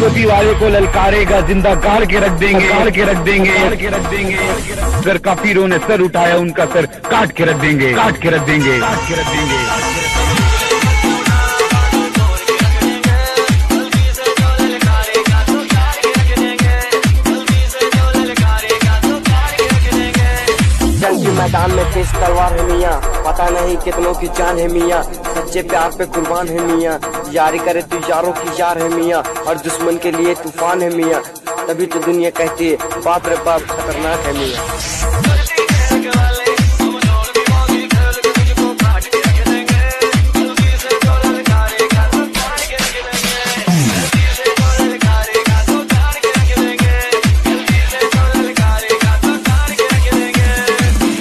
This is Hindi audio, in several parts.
जंग के रख देंगे। गाड़ के रख देंगे। गाड़ के रख देंगे। सर का पीरों ने सर उठाया उनका सर काट के रख देंगे। काट के रख देंगे। काट के रख देंगे। मैदान में तेज तलवार है मियाँ। पता नहीं कितनों की जान है मियाँ। सच्चे प्यार पे कुर्बान है मियाँ। यारी करे तू यारों की यार है मियाँ, और दुश्मन के लिए तूफ़ान है मियाँ। तभी तो दुनिया कहती है, बाप रे बाप, खतरनाक है मियाँ।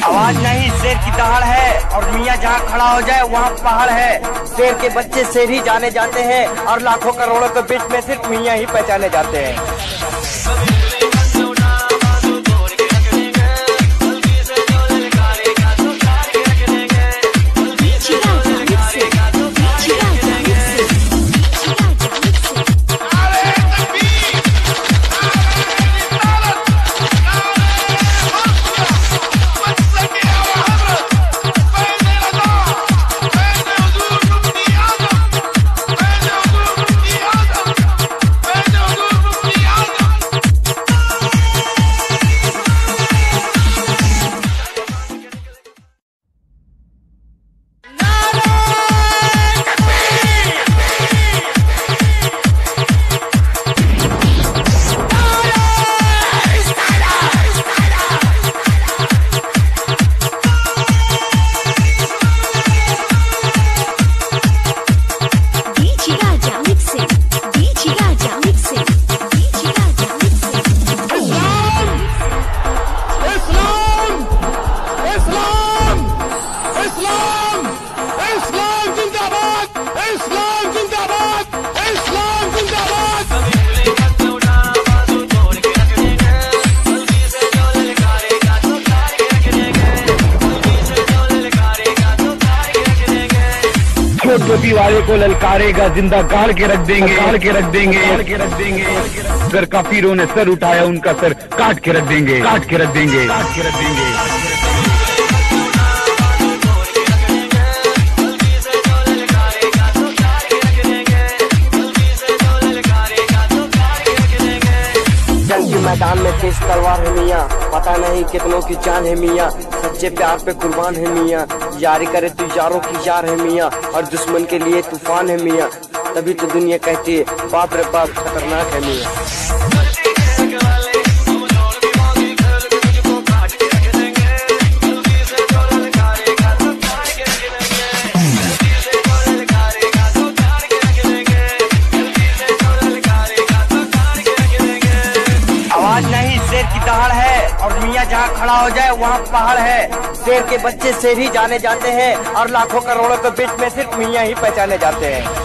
आवाज़ नहीं, शेर की दहाड़ है। और मियाँ जहाँ खड़ा हो जाए, वहाँ पहाड़ है। शेर के बच्चे शेर ही जाने जाते हैं और लाखों करोड़ों के बीच में सिर्फ़ मियाँ ही पहचाने जाते हैं। छोट टोपी वाले को ललकारेगा ज़िंदा गाड़ के रख देंगे। गाड़ के रख देंगे। गाड़ के रख देंगे। सर काफिरों ने सर उठाया उनका सर काट के रख देंगे। काट के रख देंगे। काट के रख देंगे। मैदान में तेज तलवार है मियाँ। पता नहीं कितनों की जान है मियाँ। सच्चे प्यार पे कुर्बान है मियाँ। यारी करे तू यारों की यार है मियाँ। और दुश्मन के लिए तूफ़ान है मियाँ। तभी तो दुनिया कहती है, बाप रे बाप, खतरनाक है मियाँ। आवाज़ नहीं, शेर की दहाड़ है। और मियाँ जहाँ खड़ा हो जाए, वहाँ पहाड़ है। शेर के बच्चे शेर ही जाने जाते हैं और लाखों करोड़ों के बीच में सिर्फ़ मियाँ ही पहचाने जाते हैं।